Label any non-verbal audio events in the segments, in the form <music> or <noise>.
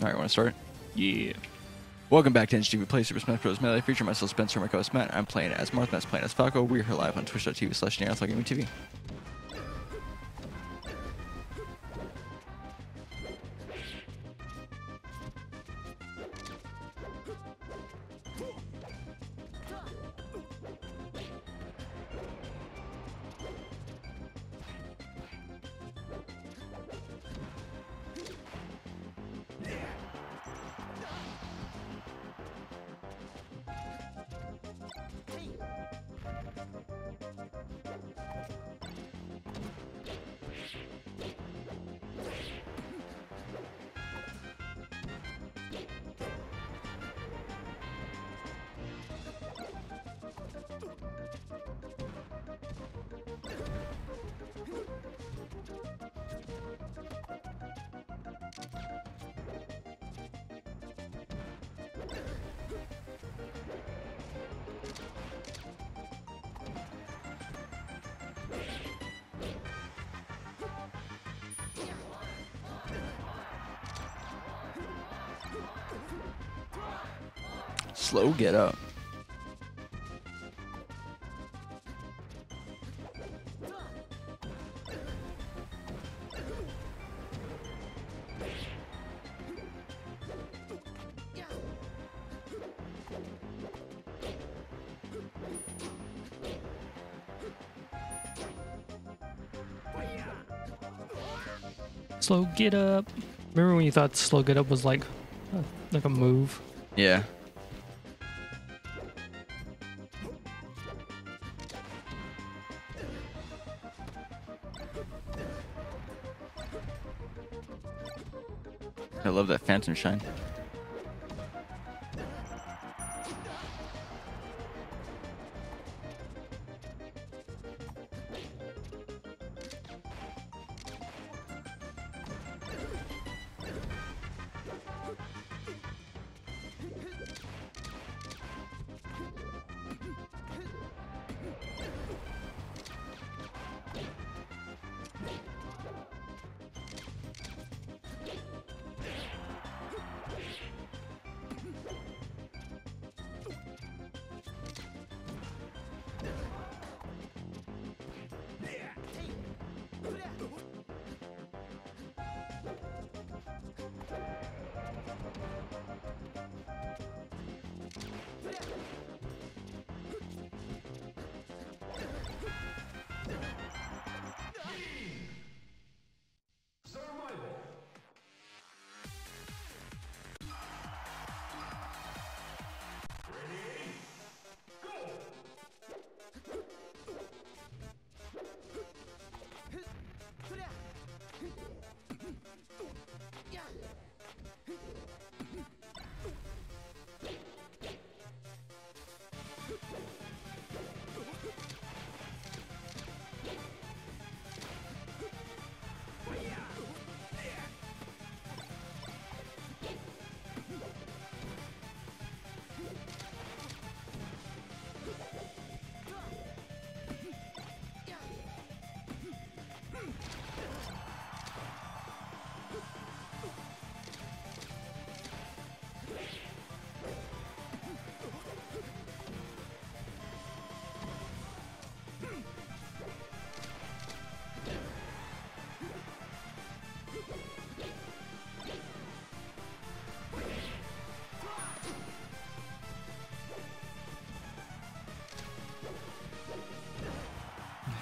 All right, want to start? Yeah. Welcome back to NGTV Play Super Smash Bros. Melee. Feature myself, Spencer, my co-host Matt. I'm playing as Marth, Matt's playing as Falco. We're here live on twitch.tv slash TV. Slow get up. Slow get up. Remember when you thought slow get up was like, uh, like a move? Yeah. I love that phantom shine.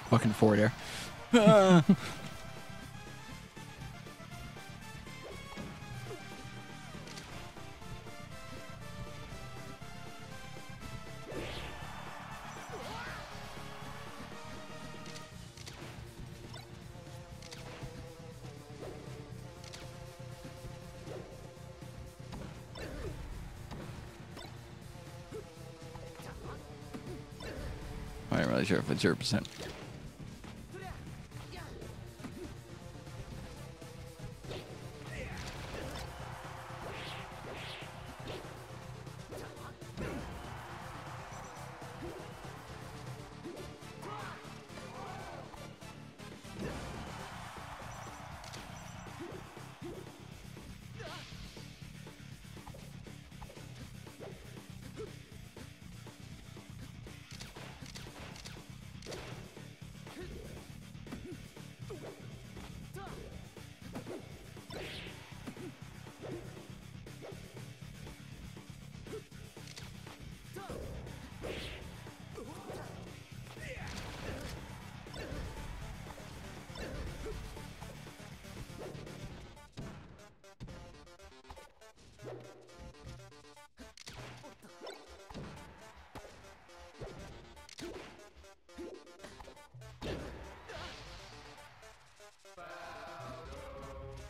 Fucking forward air. <laughs> I am not really sure if it's 0%.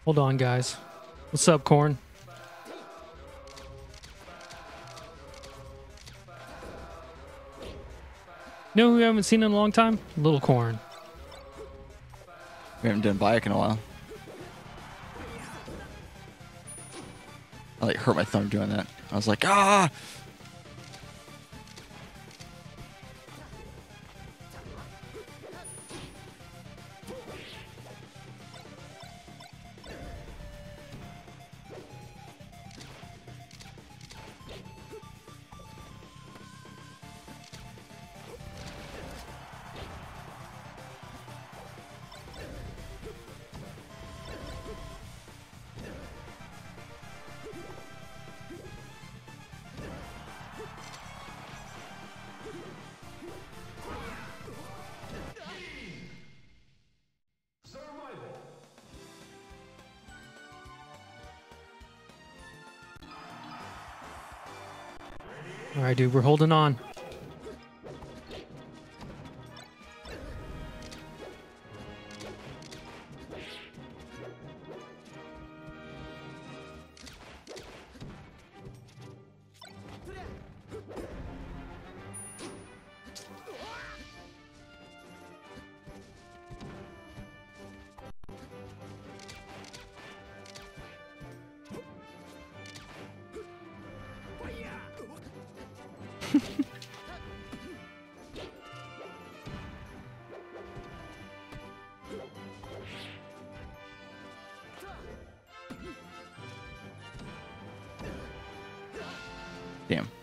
Hold on, guys. What's up, Corn? You know who we haven't seen in a long time? Little Corn. We haven't done Bayek in a while. I like hurt my thumb doing that. I was like, ah! All right, dude, we're holding on. Damn.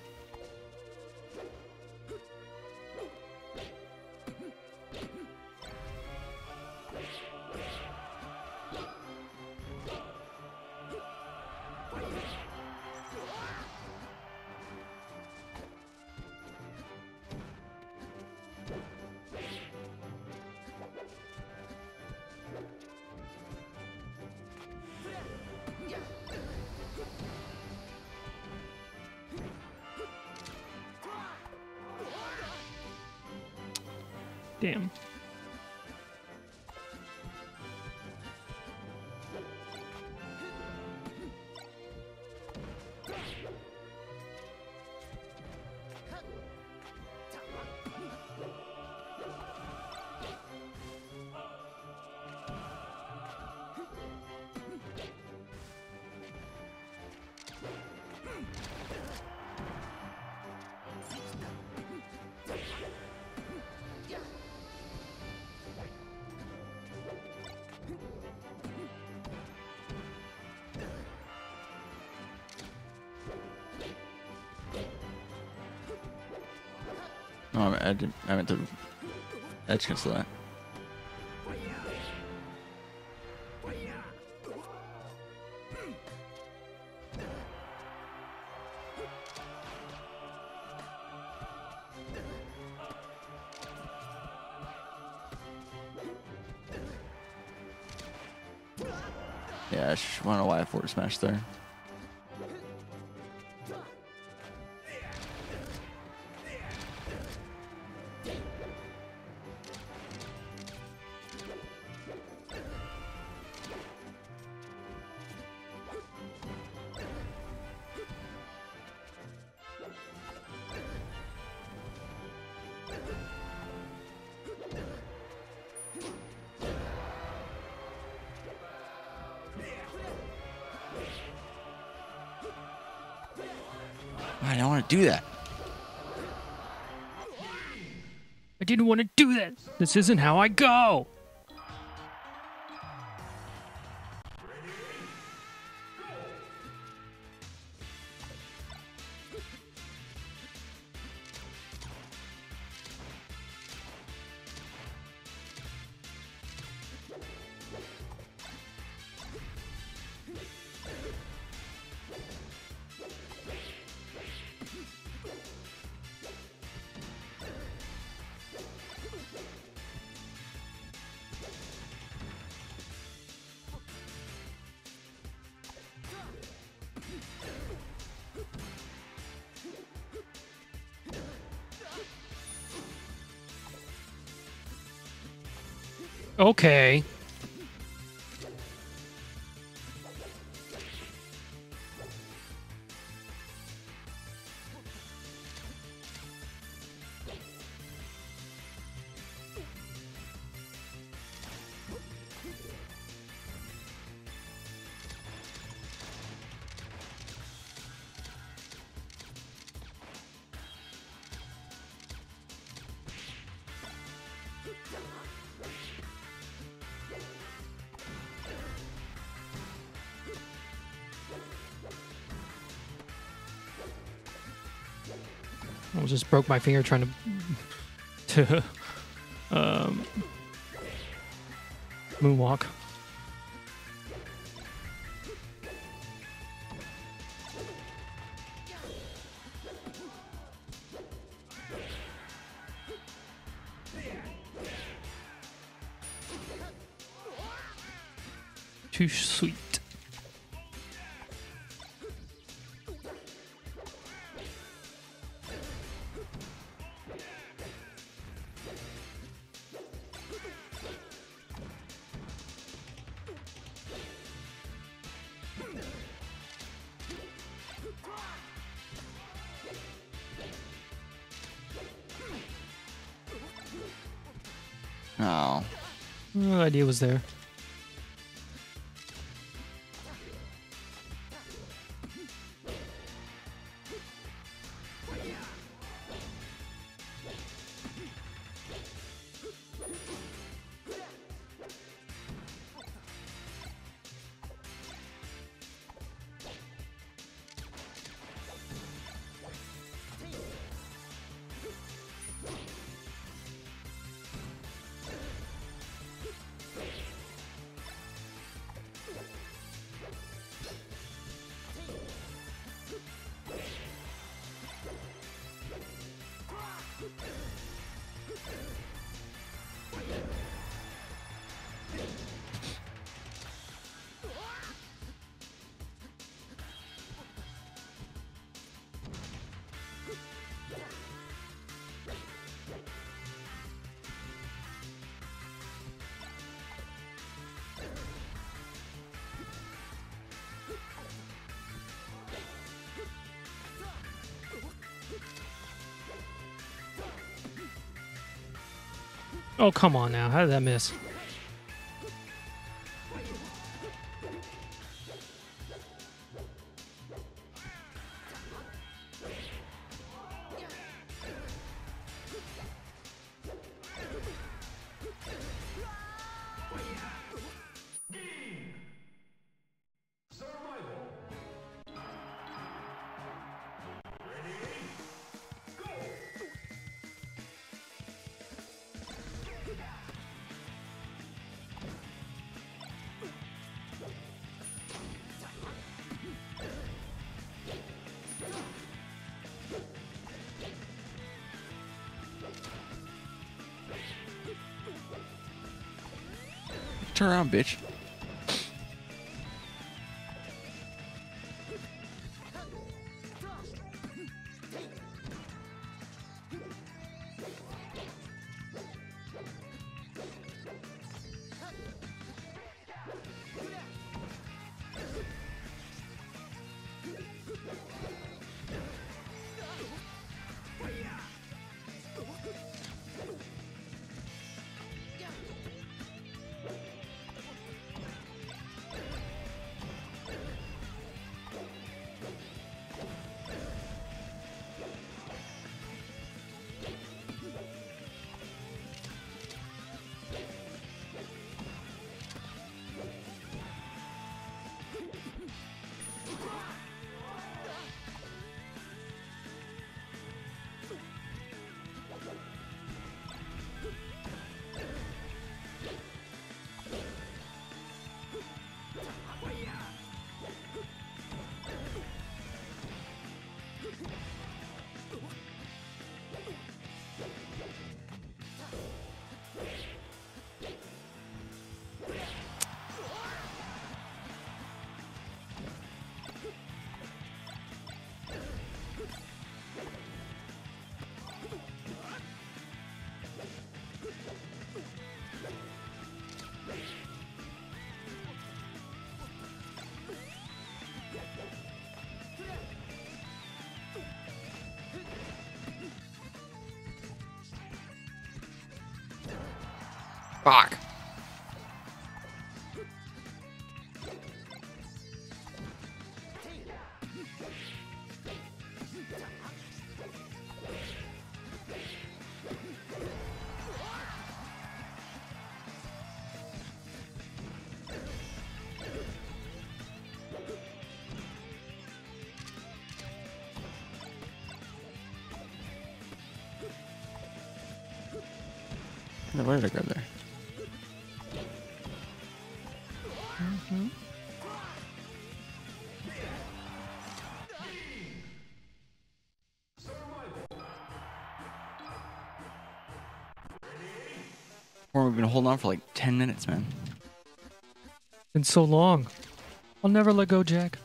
Damn. Oh, I, didn't, I meant to edge cancel that. Yeah, I to know why I forward smash there. I don't want to do that. I didn't want to do that. This isn't how I go. Okay. Almost just broke my finger trying to to <laughs> um, moonwalk. Too sweet. Oh. The idea was there. Oh, come on now. How did that miss? Turn around, bitch. Fuck. where did it go? We've been holding on for like 10 minutes, man. Been so long. I'll never let go, Jack.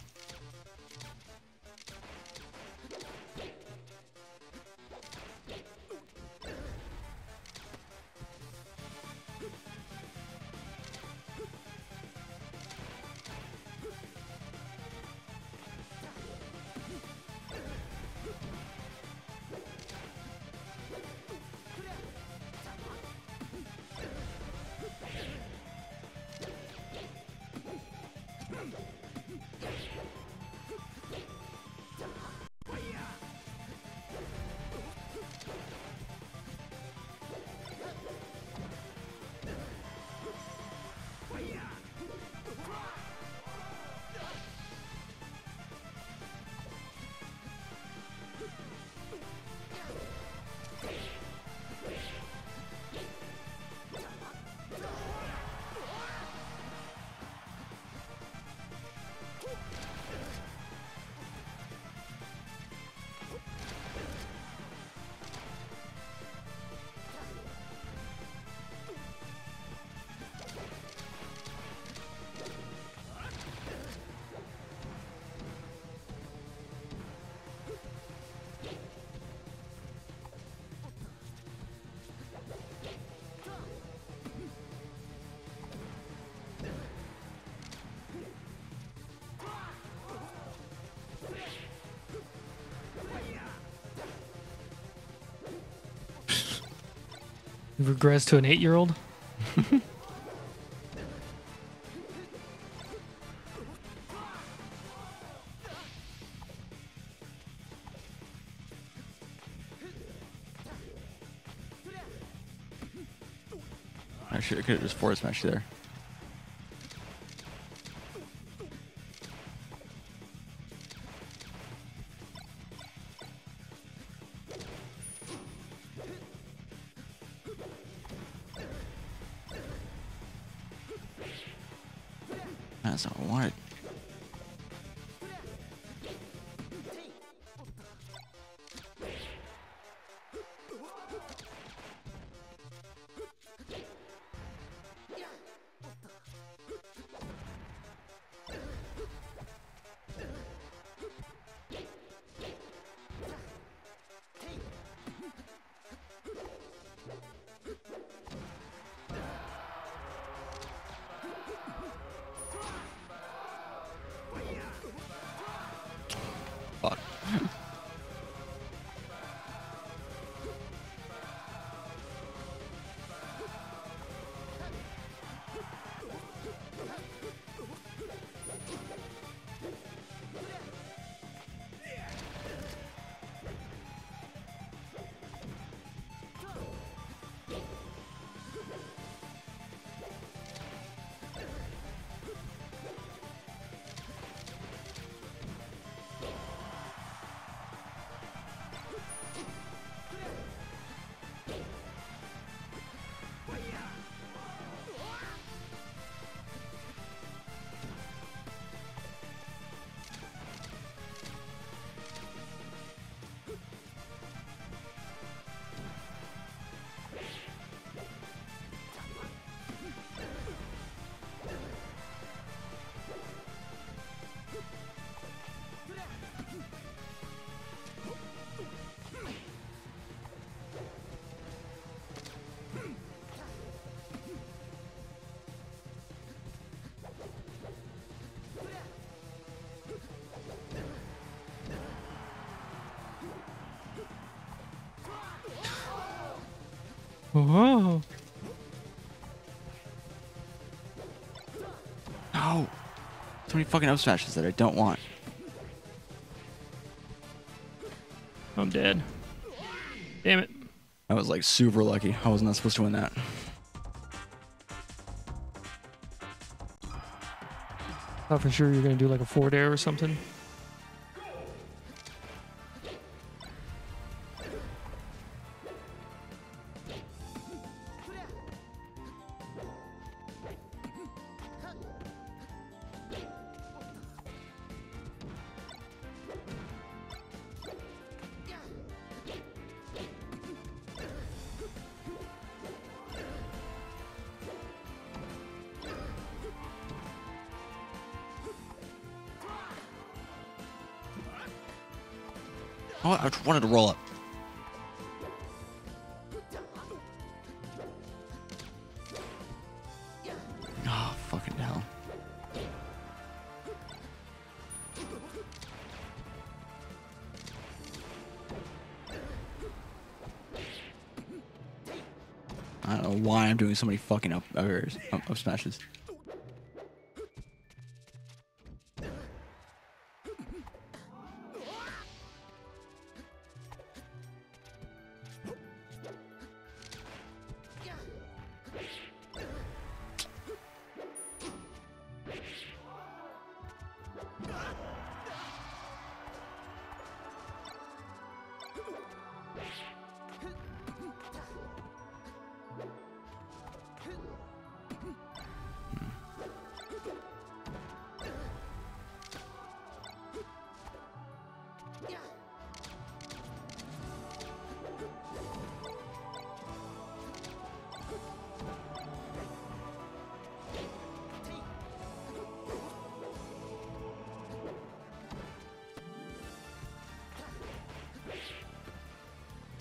Regress to an eight-year-old. I could have just forward smashed you there. That's what I wanted. Oh, No! So many fucking up smashes that I don't want. I'm dead. Damn it. I was like super lucky. I was not supposed to win that. Thought for sure you're gonna do like a forward air or something. Oh, I just wanted to roll up. Oh, fucking hell. I don't know why I'm doing so many fucking up, up, up, up smashes.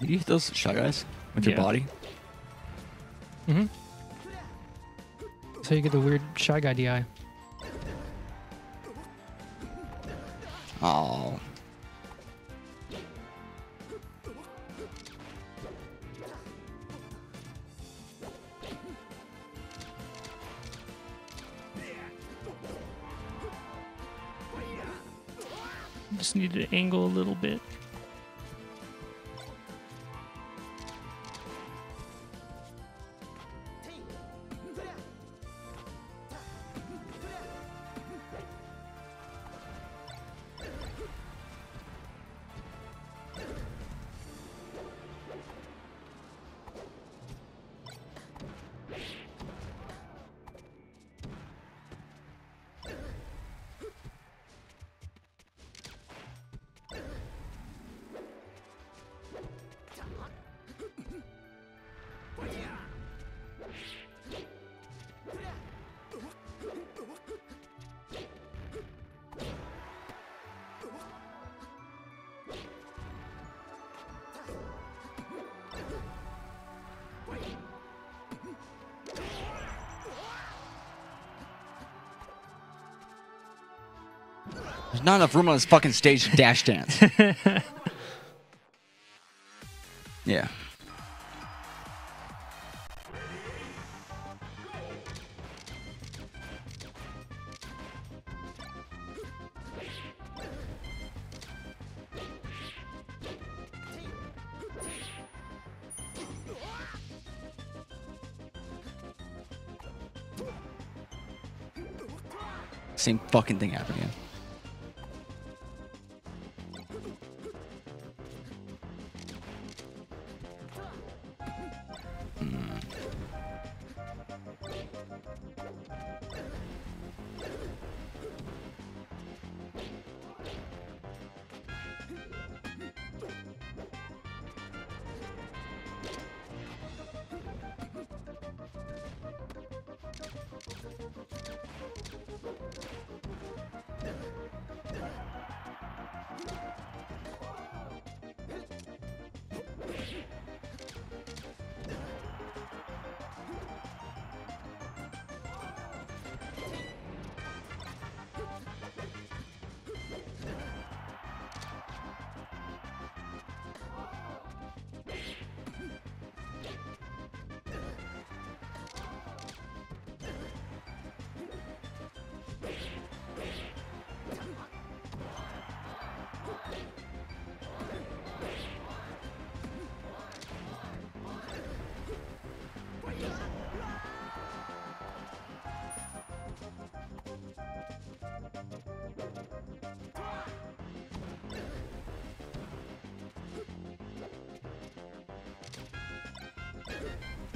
You hit those shy guys with your Yeah. body? Mm-hmm. So you get the weird shy guy DI. Oh. Just need to angle a little bit. There's not enough room on this fucking stage to dash dance. <laughs> yeah. Same fucking thing happened again.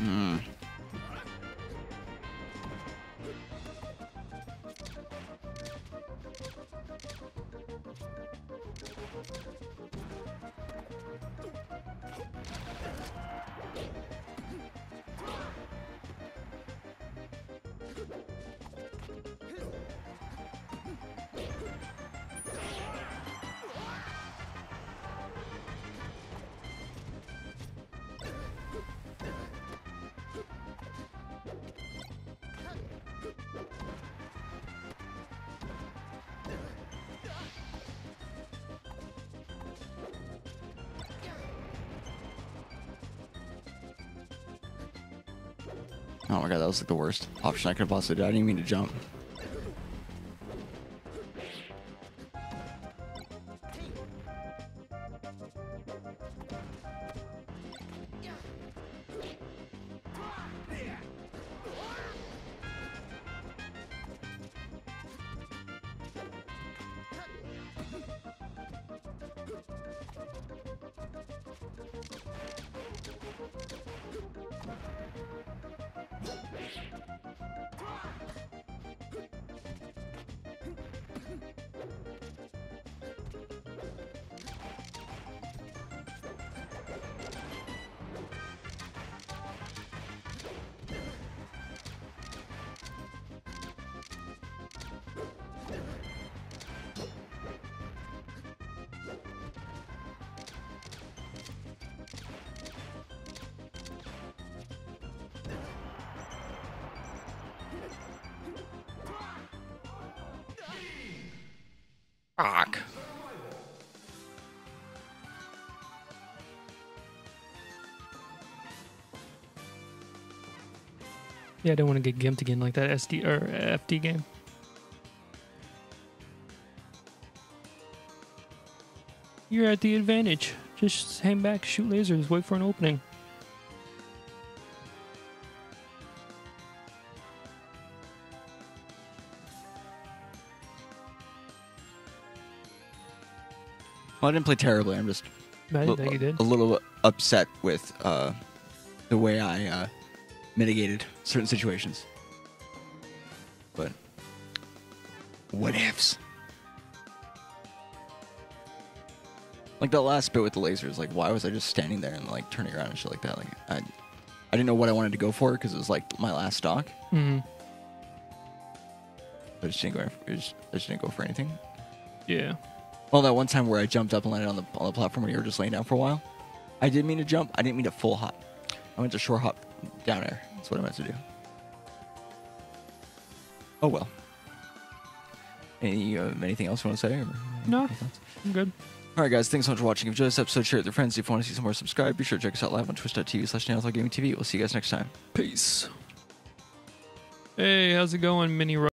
Mm. Oh my god, that was like the worst option I could have possibly did. I didn't mean to jump. Fuck. Yeah, I don't want to get gimped again like that SD or FD game. You're at the advantage. Just hang back, shoot lasers, wait for an opening. Well, I didn't play terribly. I'm just I a, didn't think you did. a little upset with uh, the way I uh, mitigated certain situations. But what ifs? Like that last bit with the lasers, like why was I just standing there and like turning around and shit like that? Like I, I didn't know what I wanted to go for because it was like my last stock. hmm I just didn't go. For, I just, I just didn't go for anything. Yeah. Well, that one time where I jumped up and landed on the on the platform when you were just laying down for a while, I didn't mean to jump. I didn't mean to full hop. I went to short hop down air. That's what I meant to do. Oh well. Any uh, anything else you want to say? No. I'm good. All right, guys. Thanks so much for watching. If you enjoyed this episode, share it with your friends. If you want to see some more, subscribe. Be sure to check us out live on twitch.tv slash Gaming TV. We'll see you guys next time. Peace. Hey, how's it going, Mini Ro?